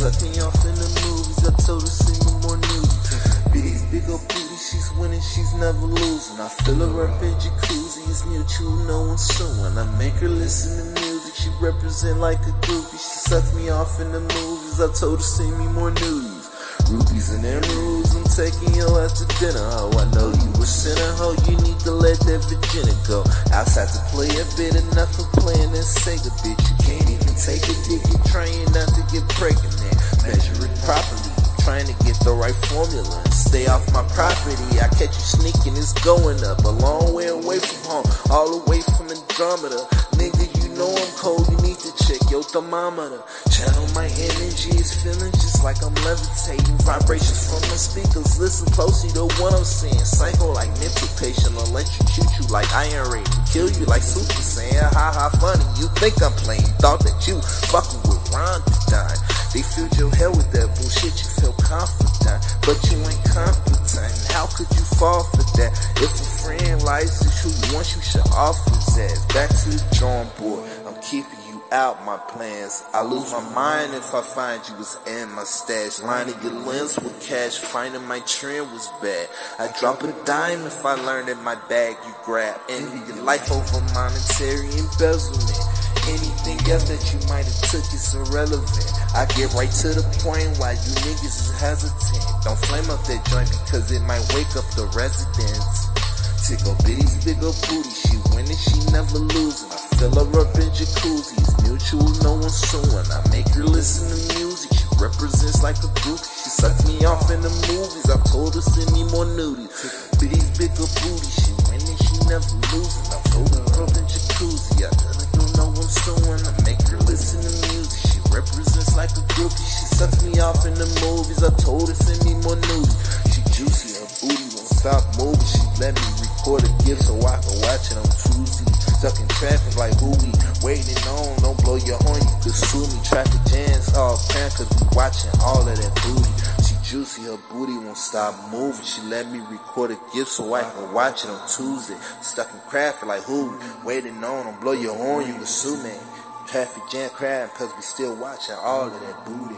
Suck me off in the movies, I told her sing more news. These big old booty, she's winning, she's never losing. I fill her up in jacuzzi, it's mutual, no one's suing. I make her listen to music, she represent like a groupie. She sucks me off in the movies, I told her sing me more news. Rubies and emeralds, I'm taking you out to dinner. Oh, I know you a sinner, ho. You need to let that Virginia go. Outside to play a bit, enough of playing that Sega, bitch. The right formula stay off my property. I catch you sneaking, it's going up a long way away from home, all the way from Andromeda. Nigga, you know I'm cold, you need to check your thermometer. Channel my energy, it's feeling just like I'm levitating. Vibrations from the speakers, listen closely to what I'm saying. Psycho like mental patient, electrocute you shoot you like iron rating, kill you like Super Saiyan. Ha ha, funny, you think I'm playing, thought that you fucking with Ron Don. They filled your head with that bullshit, you feel confident, but you ain't competent. How could you fall for that? If a friend lies to you once, you should offer that. Back to the drawing board, I'm keeping you out my plans. I lose my mind if I find you was in my stash. Lining your lens with cash, finding my trend was bad. I drop a dime if I learn that my bag you grab. Envy your life over monetary embezzlement. Anything else that you might have took is irrelevant. I get right to the point why you niggas is hesitant. Don't flame up that joint because it might wake up the residents. Tickle bitties, bigger booty. She winning, she never losing. I fill her up in jacuzzi. It's mutual, no one's suing. I make her listen to music. She represents like a group. She sucks me off in the movies. I told her send me more nudies. Bitties, bigger booty. She winning, she never losing. She sucks me off in the movies. I told her send me more nudies. She juicy, her booty won't stop moving. She let me record a gift so I can watch it on Tuesday. Stuck in traffic like who we waiting on. Don't blow your horn, you could sue me. Traffic jams all pan cause we watching all of that booty. She juicy, her booty won't stop moving. She let me record a gift so I can watch it on Tuesday. Stuck in traffic like who we waiting on. Don't blow your horn, you could sue me. Traffic jam crab cause we still watching all of that booty.